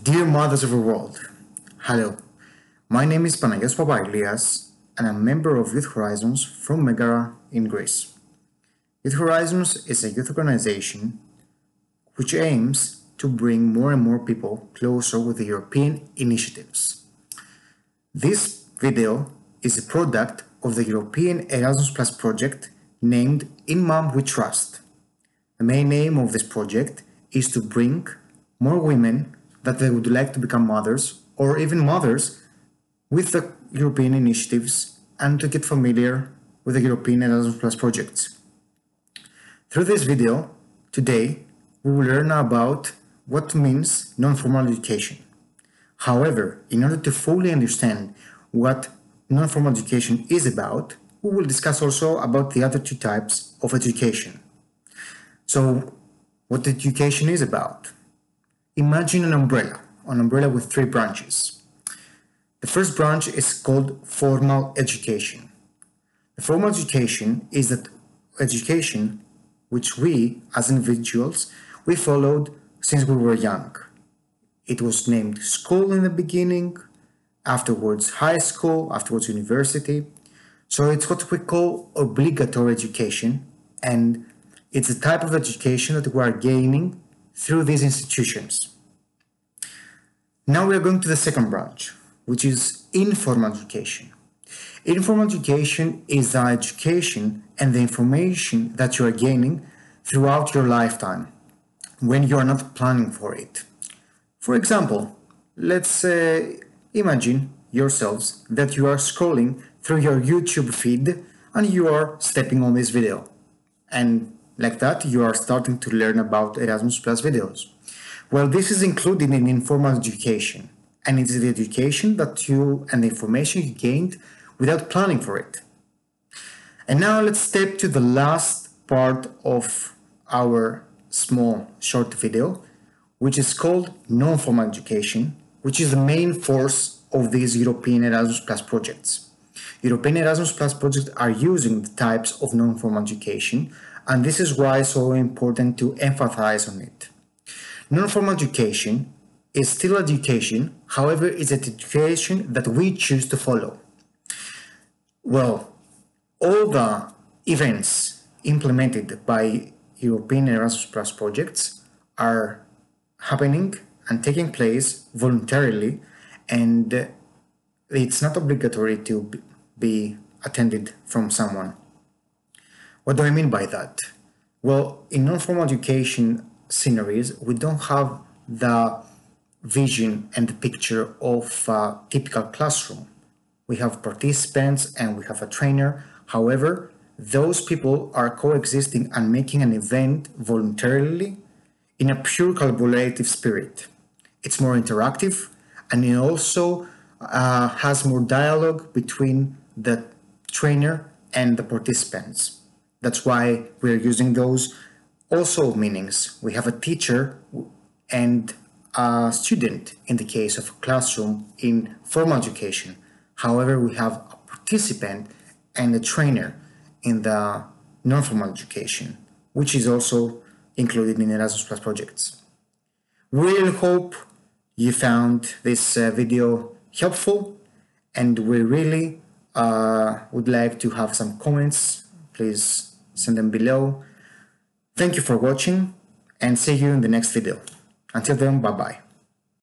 Dear mothers of the world, hello. My name is Panagios Papaglias and I'm a member of Youth Horizons from Megara in Greece. Youth Horizons is a youth organization which aims to bring more and more people closer with the European initiatives. This video is a product of the European Erasmus Plus project named In Mom We Trust. The main aim of this project is to bring more women that they would like to become mothers or even mothers with the European initiatives and to get familiar with the European Erasmus Plus projects. Through this video, today, we will learn about what means non-formal education. However, in order to fully understand what non-formal education is about, we will discuss also about the other two types of education. So, what education is about? Imagine an umbrella, an umbrella with three branches. The first branch is called formal education. The formal education is that education which we, as individuals, we followed since we were young. It was named school in the beginning, afterwards high school, afterwards university. So it's what we call obligatory education, and it's a type of education that we are gaining through these institutions. Now we are going to the second branch, which is informal education. Informal education is the education and the information that you are gaining throughout your lifetime when you are not planning for it. For example, let's uh, imagine yourselves that you are scrolling through your YouTube feed and you are stepping on this video. And like that, you are starting to learn about Erasmus Plus videos. Well, this is included in informal education, and it is the education that you and the information you gained without planning for it. And now let's step to the last part of our small short video, which is called non-formal education, which is the main force of these European Erasmus Plus projects. European Erasmus Plus projects are using the types of non-formal education, and this is why it's so important to emphasize on it. Non-formal education is still education, however, it's an education that we choose to follow. Well, all the events implemented by European Erasmus Plus projects are happening and taking place voluntarily and it's not obligatory to be attended from someone. What do I mean by that? Well, in non-formal education sceneries, we don't have the vision and the picture of a typical classroom. We have participants and we have a trainer. However, those people are coexisting and making an event voluntarily in a pure collaborative spirit. It's more interactive and it also uh, has more dialogue between the trainer and the participants. That's why we're using those also meanings. We have a teacher and a student in the case of a classroom in formal education. However, we have a participant and a trainer in the non-formal education, which is also included in Erasmus Plus projects. We really hope you found this uh, video helpful and we really uh, would like to have some comments. Please send them below. Thank you for watching and see you in the next video. Until then, bye-bye.